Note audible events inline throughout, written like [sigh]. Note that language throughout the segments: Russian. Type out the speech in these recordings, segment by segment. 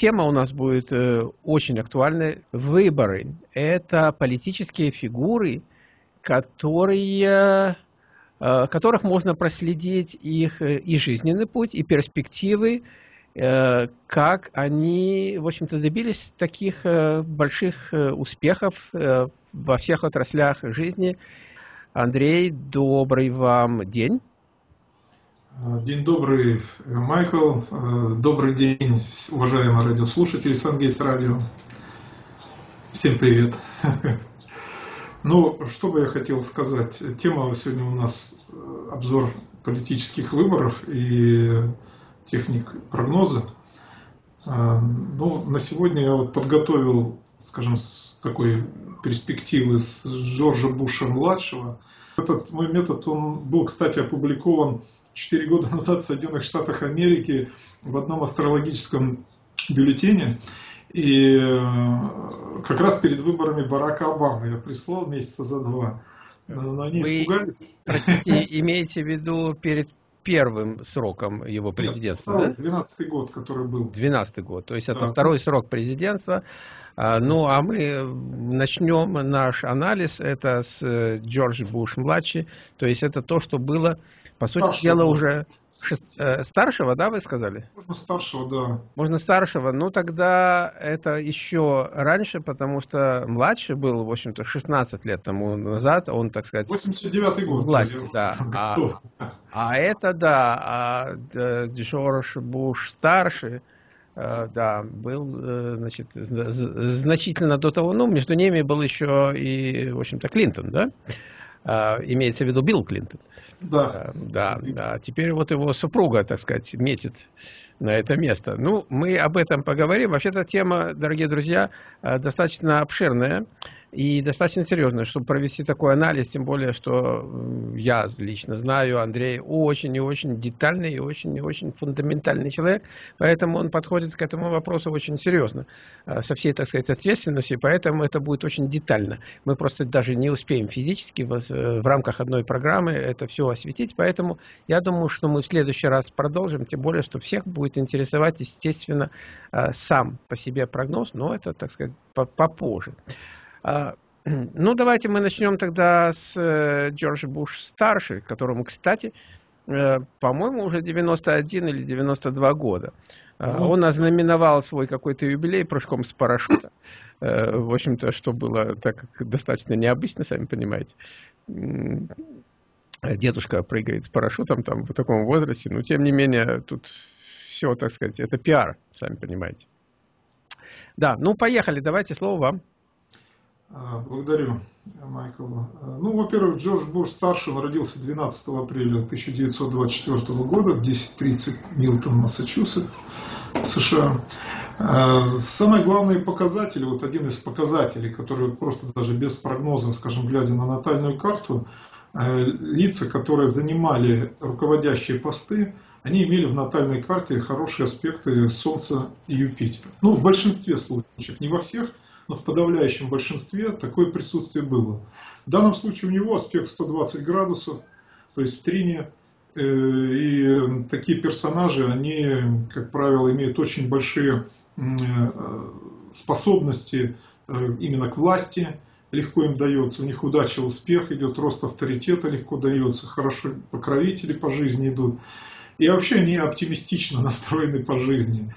тема у нас будет э, очень актуальная. Выборы. Это политические фигуры, которые, э, которых можно проследить их э, и жизненный путь, и перспективы, как они, в общем-то, добились таких больших успехов во всех отраслях жизни. Андрей, добрый вам день. День добрый, Майкл. Добрый день, уважаемые радиослушатели Сангейс Радио. Всем привет. [laughs] Ну, что бы я хотел сказать. Тема сегодня у нас обзор политических выборов и техник прогноза. Ну, на сегодня я вот подготовил, скажем, с такой перспективы с Джорджа Буша-младшего. Этот мой метод, он был, кстати, опубликован 4 года назад в Соединенных Штатах Америки в одном астрологическом бюллетене. И э, как раз перед выборами Барака Обамы я прислал месяца за два. Но они Вы, испугались. Простите, [laughs] имеете в виду перед первым сроком его президентства, Нет, да? 12 год, который был. 12 год, то есть это да. второй срок президентства. А, ну, а мы начнем наш анализ, это с э, Джордж Буш-младший, то есть это то, что было по сути старшего. дела, уже шест... Э, старшего, да, вы сказали? Можно старшего, да. Можно старшего. Ну, тогда это еще раньше, потому что младший был, в общем-то, 16 лет тому назад. Он, так сказать... 89-й год. Власти, да. А, а это, да, а Джордж Буш старший, э, да, был, э, значит, значительно до того, ну, между ними был еще и, в общем-то, Клинтон, да? А, имеется в виду Билл Клинтон. Да. Да, да. Теперь вот его супруга, так сказать, метит на это место. Ну, мы об этом поговорим. Вообще-то тема, дорогие друзья, э, достаточно обширная и достаточно серьезная, чтобы провести такой анализ, тем более, что я лично знаю, Андрей очень и очень детальный и очень и очень фундаментальный человек, поэтому он подходит к этому вопросу очень серьезно, э, со всей, так сказать, ответственностью, поэтому это будет очень детально. Мы просто даже не успеем физически в, э, рамках одной программы это все осветить, поэтому я думаю, что мы в следующий раз продолжим, тем более, что всех будет будет интересовать, естественно, э, сам по себе прогноз, но это, так сказать, попозже. А, [clears throat] ну, давайте мы начнем тогда с э, Джорджа Буш-старший, которому, кстати, э, по-моему, уже 91 или 92 года. Ну, Он ознаменовал свой какой-то юбилей прыжком с парашюта. В общем-то, что было так достаточно необычно, сами понимаете. Дедушка прыгает с парашютом там в таком возрасте, но тем не менее тут все, так сказать, это пиар, сами понимаете. Да, ну поехали, давайте слово вам. А, благодарю, Майкл. А, ну, во-первых, Джордж Буш старший родился 12 апреля 1924 года в 10.30 Милтон, Массачусетс, США. А, самые главные показатели, вот один из показателей, который просто даже без прогноза, скажем, глядя на натальную карту, лица, которые занимали руководящие посты, они имели в натальной карте хорошие аспекты Солнца и Юпитера. Ну, в большинстве случаев, не во всех, но в подавляющем большинстве такое присутствие было. В данном случае у него аспект 120 градусов, то есть в трине, э, и такие персонажи, они, как правило, имеют очень большие э, способности э, именно к власти, легко им дается, у них удача, успех идет, рост авторитета легко дается, хорошо покровители по жизни идут и вообще они оптимистично [laughs] настроены по жизни.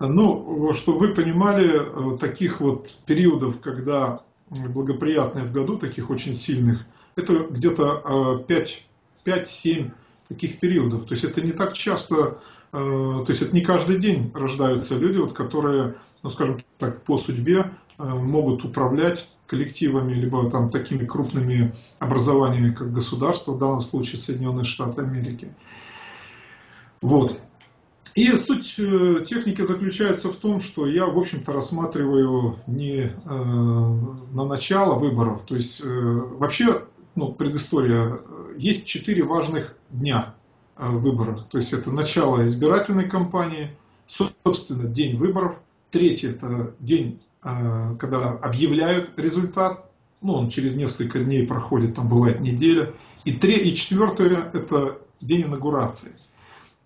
Ну, чтобы вы понимали, э, таких вот периодов, когда благоприятные в году, таких очень сильных, это где-то 5-7 э, таких периодов. То есть это не так часто, э, то есть это не каждый день рождаются люди, вот, которые, ну скажем так, по судьбе могут управлять коллективами, либо там такими крупными образованиями, как государство, в данном случае Соединенные Штаты Америки. Вот. И суть э, техники заключается в том, что я, в общем-то, рассматриваю не э, на начало выборов. То есть, э, вообще, ну, предыстория. Есть четыре важных дня выборов. То есть, это начало избирательной кампании, собственно, день выборов. Третий – это день, когда объявляют результат. Ну, он через несколько дней проходит, там бывает неделя. И, три, и четвертое – это день инаугурации.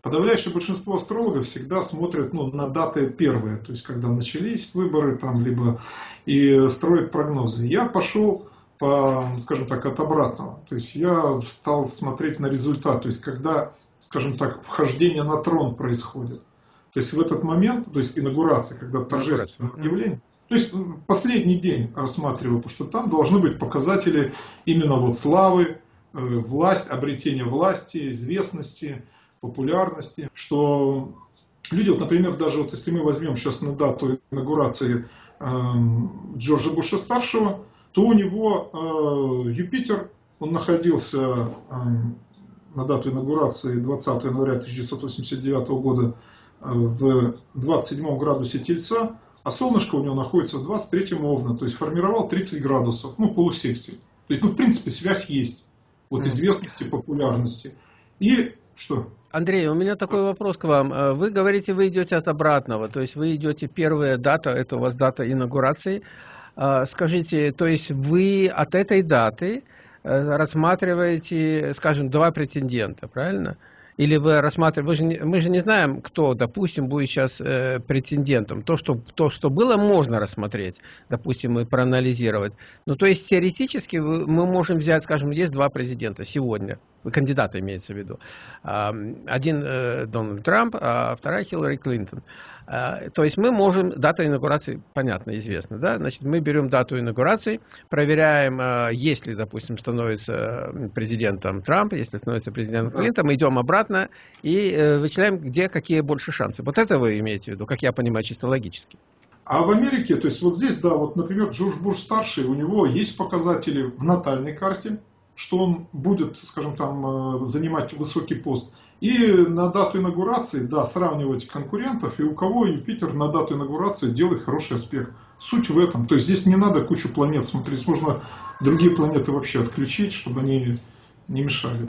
Подавляющее большинство астрологов всегда смотрят ну, на даты первые, то есть когда начались выборы, там, либо и строят прогнозы. Я пошел по, скажем так, от обратного. То есть я стал смотреть на результат, то есть когда, скажем так, вхождение на трон происходит. То есть в этот момент, то есть инаугурация, когда торжественное объявление, то есть последний день рассматриваю, потому что там должны быть показатели именно вот славы, э, власть, обретения власти, известности, популярности, что люди, вот, например, даже вот если мы возьмем сейчас на дату инаугурации э, Джорджа Буша старшего, то у него э, Юпитер, он находился э, на дату инаугурации 20 января 1989 года э, в 27 градусе Тельца, а солнышко у него находится в 23 Овна, то есть формировал 30 градусов, ну полусекстиль. То есть, ну в принципе связь есть, вот известности, популярности. И что? Андрей, у меня такой вопрос к вам. Э, вы говорите, вы идете от обратного, то есть вы идете первая дата, это у вас дата инаугурации. Э, скажите, то есть вы от этой даты э, рассматриваете, скажем, два претендента, правильно? Или вы рассматриваете, мы же, мы же не знаем, кто, допустим, будет сейчас э, претендентом. То что, то, что было, можно рассмотреть, допустим, и проанализировать. Ну, то есть теоретически мы можем взять, скажем, есть два президента сегодня, кандидата имеется в виду. Один э, Дональд Трамп, а вторая Хиллари Клинтон. А, то есть мы можем, дата инаугурации, понятно, известна, да, значит, мы берем дату инаугурации, проверяем, а, если, допустим, становится президентом Трамп, если становится президентом Клинтон, идем обратно и э, вычисляем, где какие больше шансы. Вот это вы имеете в виду, как я понимаю, чисто логически. А в Америке, то есть вот здесь, да, вот, например, Джордж Буш старший, у него есть показатели в натальной карте, что он будет, скажем там, э, занимать высокий пост. И на дату инаугурации, да, сравнивать конкурентов, и у кого Юпитер на дату инаугурации делает хороший аспект. Суть в этом. То есть здесь не надо кучу планет смотреть, можно другие планеты вообще отключить, чтобы они не мешали.